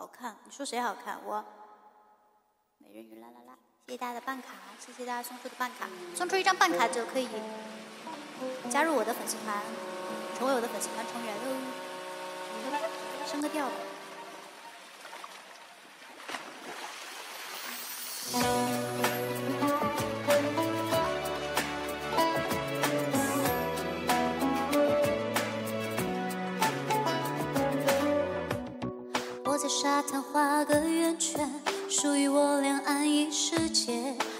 好看，你说谁好看？我。美人鱼啦啦啦！谢谢大家的办卡，谢谢大家送出的办卡，送出一张办卡就可以加入我的粉丝团，成为我的粉丝团成员喽。升个调吧。在沙滩画个圆圈，属于我俩安逸世界，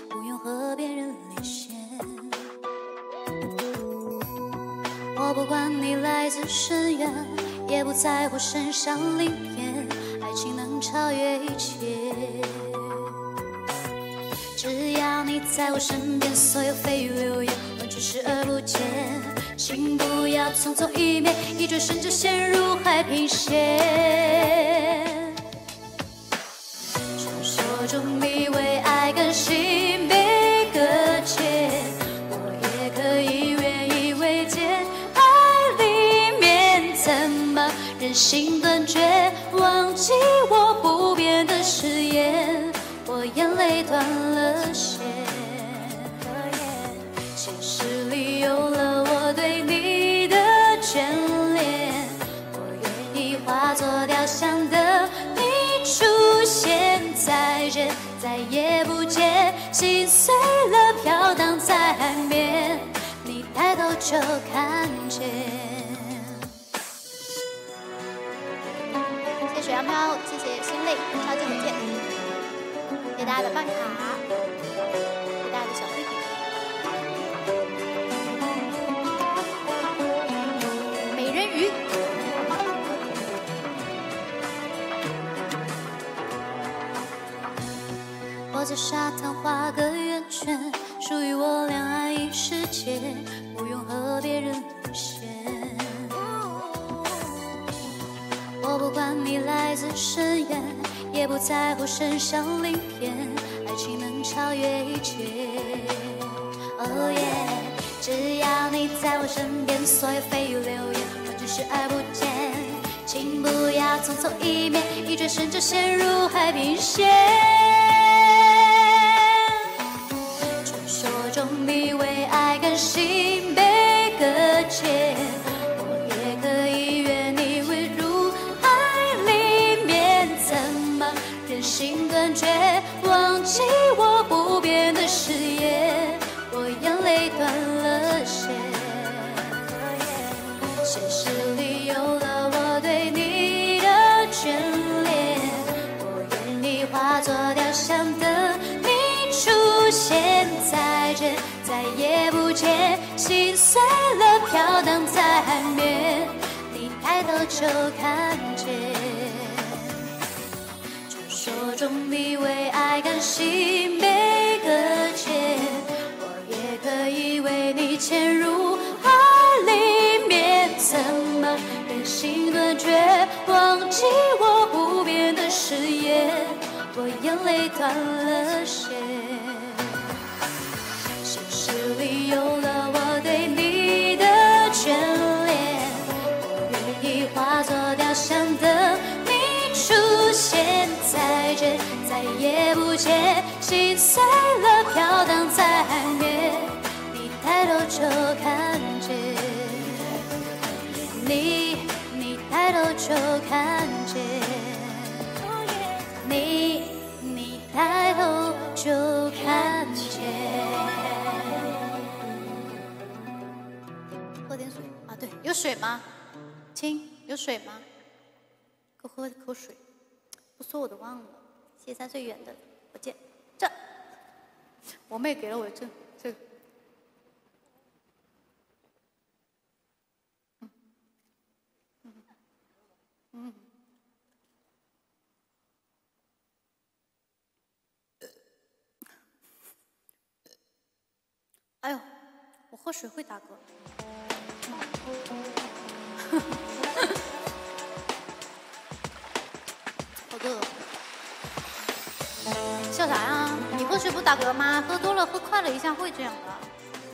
不用和别人连线。我不管你来自深渊，也不在乎身上鳞片，爱情能超越一切。只要你在我身边，所有蜚语流言完全视而不见。请不要匆匆一面，一转身就陷入海平线。传说中你为爱甘心被搁浅，我也可以愿意为见。爱里面怎么忍心断绝，忘记我不变的誓言，我眼泪断了线。现实再也不见，心碎了飘荡在海面，你抬头就看见。谢谢水杨飘，谢谢心累，超级火箭，谢谢大家的办卡，我在沙滩画个圆圈，属于我俩爱一世界，不用和别人连线。我不管你来自深渊，也不在乎身上鳞片，爱情能超越一切。哦耶！只要你在我身边，所有蜚语流言完全视而不见。请不要匆匆一面，一转身就陷入海平线。说中你为爱甘心被搁浅，我也可以愿你为入海里面，怎么忍心断绝，忘记我不变的誓言，我眼泪断了线。现实再也不见，心碎了飘荡在海面，你抬头就看见。传说中你为爱甘心被搁浅，我也可以为你潜入海里面，怎么忍心断绝，忘记我不变的誓言，我眼泪断了线。里有了我对你的眷恋，我愿意化作雕像等你出现，再见再也不见，心碎了飘荡在海面，你抬头就看见，你你抬头就看见，你你抬头就看见。对，有水吗？亲，有水吗？给我喝口水。不说我都忘了。谢谢三岁远的火箭，这我妹给了我这这个。嗯嗯。哎呦，我喝水会打嗝。好饿。笑啥呀？你喝水不打嗝吗？喝多了、喝快了一下会这样的。